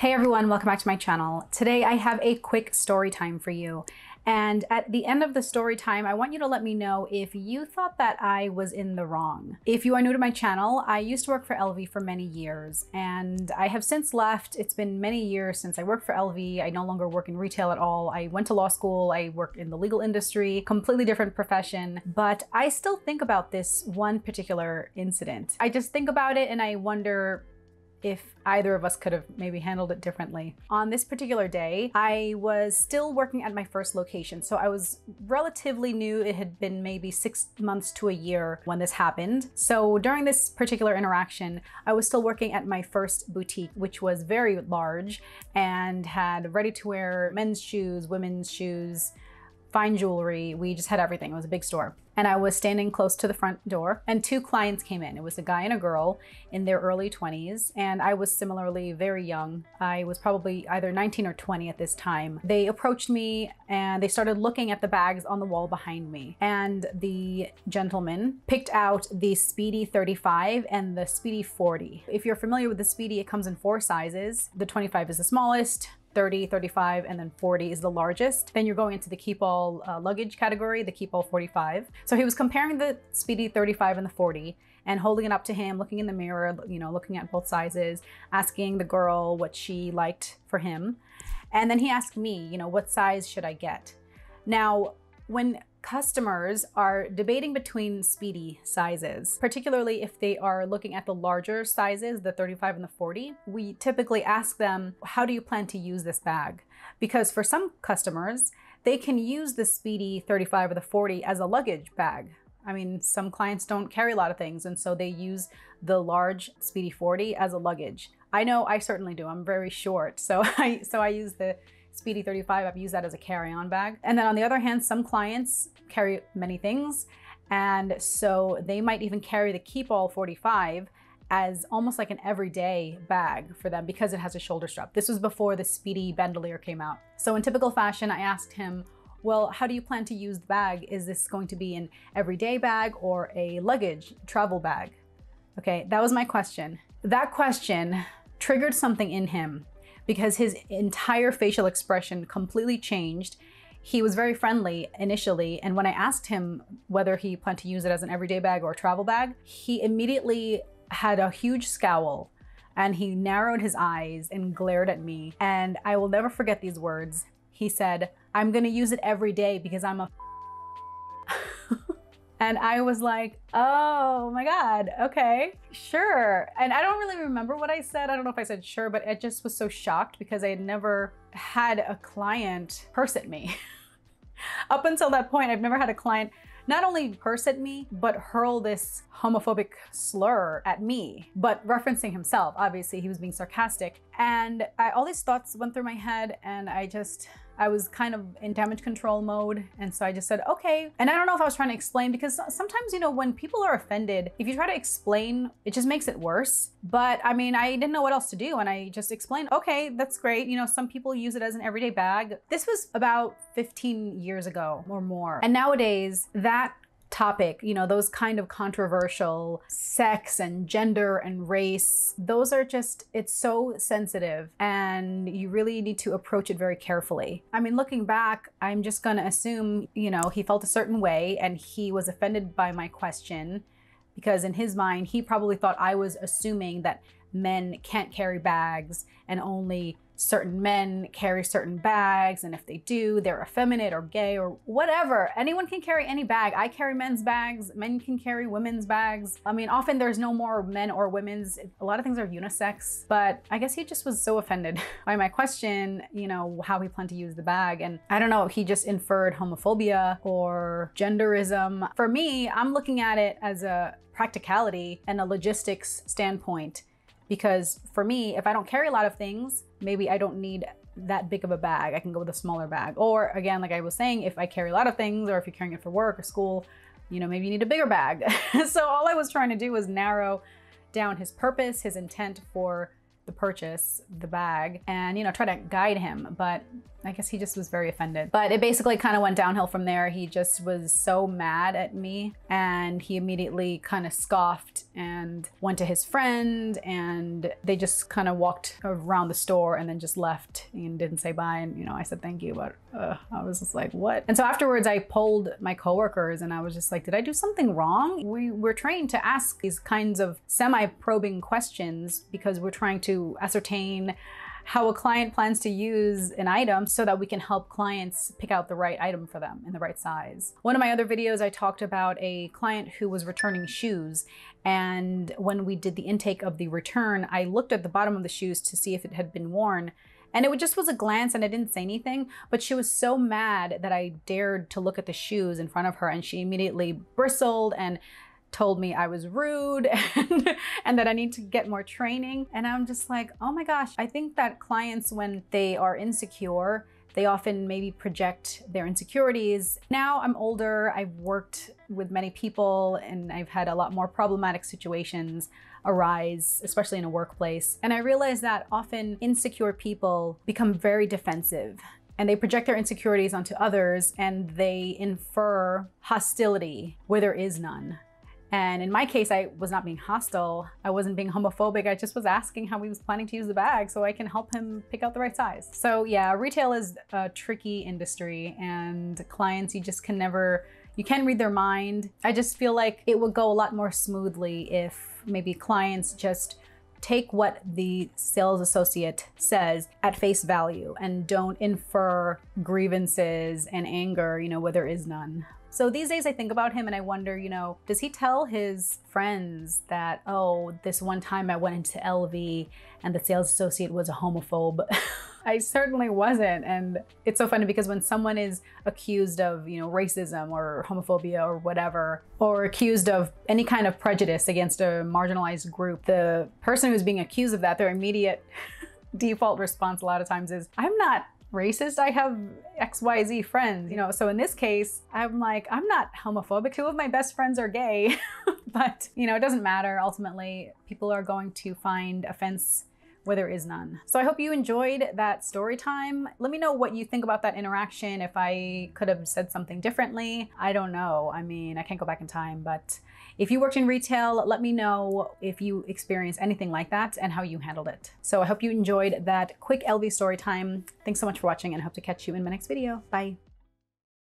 Hey everyone, welcome back to my channel. Today I have a quick story time for you. And at the end of the story time, I want you to let me know if you thought that I was in the wrong. If you are new to my channel, I used to work for LV for many years and I have since left. It's been many years since I worked for LV. I no longer work in retail at all. I went to law school. I work in the legal industry, completely different profession, but I still think about this one particular incident. I just think about it and I wonder if either of us could have maybe handled it differently. On this particular day, I was still working at my first location. So I was relatively new. It had been maybe six months to a year when this happened. So during this particular interaction, I was still working at my first boutique, which was very large and had ready to wear men's shoes, women's shoes, fine jewelry. We just had everything. It was a big store. And I was standing close to the front door and two clients came in. It was a guy and a girl in their early 20s. And I was similarly very young. I was probably either 19 or 20 at this time. They approached me and they started looking at the bags on the wall behind me. And the gentleman picked out the Speedy 35 and the Speedy 40. If you're familiar with the Speedy, it comes in four sizes. The 25 is the smallest, 30, 35, and then 40 is the largest. Then you're going into the Keepall uh, luggage category, the Keepall 45. So he was comparing the Speedy 35 and the 40 and holding it up to him, looking in the mirror, you know, looking at both sizes, asking the girl what she liked for him. And then he asked me, you know, what size should I get? Now, when customers are debating between speedy sizes, particularly if they are looking at the larger sizes, the 35 and the 40. We typically ask them, how do you plan to use this bag? Because for some customers, they can use the speedy 35 or the 40 as a luggage bag. I mean, some clients don't carry a lot of things, and so they use the large Speedy 40 as a luggage. I know I certainly do. I'm very short, so I so I use the Speedy 35, I've used that as a carry-on bag. And then on the other hand, some clients carry many things. And so they might even carry the Keepall 45 as almost like an everyday bag for them because it has a shoulder strap. This was before the Speedy Bandoulière came out. So in typical fashion, I asked him, well, how do you plan to use the bag? Is this going to be an everyday bag or a luggage travel bag? Okay, that was my question. That question triggered something in him because his entire facial expression completely changed. He was very friendly initially, and when I asked him whether he planned to use it as an everyday bag or a travel bag, he immediately had a huge scowl and he narrowed his eyes and glared at me. And I will never forget these words. He said, I'm gonna use it every day because I'm a And I was like, oh my God, okay, sure. And I don't really remember what I said. I don't know if I said sure, but I just was so shocked because I had never had a client curse at me. Up until that point, I've never had a client not only curse at me, but hurl this homophobic slur at me, but referencing himself. Obviously, he was being sarcastic. And I, all these thoughts went through my head, and I just, I was kind of in damage control mode. And so I just said, okay. And I don't know if I was trying to explain because sometimes, you know, when people are offended, if you try to explain, it just makes it worse. But I mean, I didn't know what else to do. And I just explained, okay, that's great. You know, some people use it as an everyday bag. This was about 15 years ago or more. And nowadays, that topic, you know, those kind of controversial sex and gender and race, those are just, it's so sensitive and you really need to approach it very carefully. I mean, looking back, I'm just gonna assume, you know, he felt a certain way and he was offended by my question because in his mind, he probably thought I was assuming that men can't carry bags and only certain men carry certain bags and if they do they're effeminate or gay or whatever. Anyone can carry any bag. I carry men's bags. Men can carry women's bags. I mean often there's no more men or women's. A lot of things are unisex but i guess he just was so offended by my question you know how he planned to use the bag. And i don't know he just inferred homophobia or genderism. For me i'm looking at it as a practicality and a logistics standpoint because for me, if I don't carry a lot of things, maybe I don't need that big of a bag. I can go with a smaller bag. Or again, like I was saying, if I carry a lot of things or if you're carrying it for work or school, you know, maybe you need a bigger bag. so all I was trying to do was narrow down his purpose, his intent for the purchase, the bag, and, you know, try to guide him. But I guess he just was very offended. But it basically kind of went downhill from there. He just was so mad at me and he immediately kind of scoffed and went to his friend and they just kind of walked around the store and then just left and didn't say bye. And, you know, I said thank you, but uh, I was just like, what? And so afterwards I polled my coworkers and I was just like, did I do something wrong? We were trained to ask these kinds of semi-probing questions because we're trying to ascertain how a client plans to use an item so that we can help clients pick out the right item for them in the right size. One of my other videos, I talked about a client who was returning shoes. And when we did the intake of the return, I looked at the bottom of the shoes to see if it had been worn. And it just was a glance and I didn't say anything, but she was so mad that I dared to look at the shoes in front of her and she immediately bristled and told me I was rude and, and, that I need to get more training. And I'm just like, oh my gosh, I think that clients, when they are insecure, they often maybe project their insecurities. Now I'm older, I've worked with many people, and I've had a lot more problematic situations arise, especially in a workplace. And I realize that often insecure people become very defensive and they project their insecurities onto others and they infer hostility where there is none. And in my case, I was not being hostile. I wasn't being homophobic. I just was asking how he was planning to use the bag so I can help him pick out the right size. So yeah, retail is a tricky industry and clients, you just can never, you can read their mind. I just feel like it would go a lot more smoothly if maybe clients just take what the sales associate says at face value and don't infer grievances and anger, you know, where there is none. So these days I think about him and I wonder, you know, does he tell his friends that, oh, this one time I went into LV and the sales associate was a homophobe? I certainly wasn't. And it's so funny because when someone is accused of, you know, racism or homophobia or whatever, or accused of any kind of prejudice against a marginalized group, the person who's being accused of that, their immediate default response a lot of times is, I'm not racist. I have XYZ friends, you know. So in this case, I'm like, I'm not homophobic. Two of my best friends are gay. but, you know, it doesn't matter. Ultimately, people are going to find offense where there is none. So I hope you enjoyed that story time. Let me know what you think about that interaction. If I could have said something differently, I don't know. I mean, I can't go back in time, but if you worked in retail, let me know if you experienced anything like that and how you handled it. So I hope you enjoyed that quick LV story time. Thanks so much for watching and I hope to catch you in my next video. Bye.